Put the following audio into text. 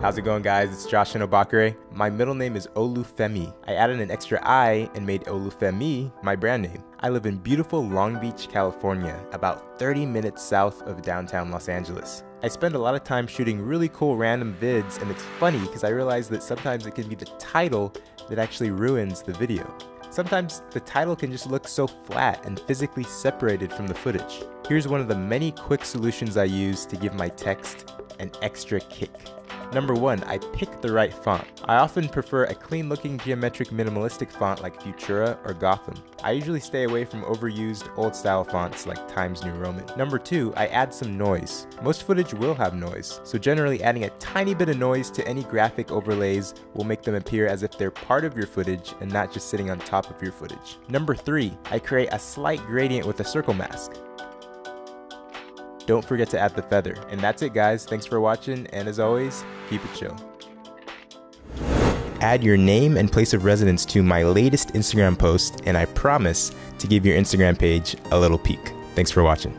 How's it going guys? It's Josh Enobakhare. My middle name is Olufemi. I added an extra I and made Olufemii my brand name. I live in beautiful Long Beach, California, about 30 minutes south of downtown Los Angeles. I spend a lot of time shooting really cool random vids and it's funny because I realize that sometimes it can be the title that actually ruins the video. Sometimes the title can just look so flat and physically separated from the footage. Here's one of the many quick solutions I use to give my text an extra kick. Number one, I pick the right font. I often prefer a clean looking geometric minimalistic font like Futura or Gotham. I usually stay away from overused old style fonts like Times New Roman. Number two, I add some noise. Most footage will have noise, so generally adding a tiny bit of noise to any graphic overlays will make them appear as if they're part of your footage and not just sitting on top of your footage. Number three, I create a slight gradient with a circle mask. Don't forget to add the feather. And that's it guys, thanks for watching, and as always, keep it chill. Add your name and place of residence to my latest Instagram post, and I promise to give your Instagram page a little peek. Thanks for watching.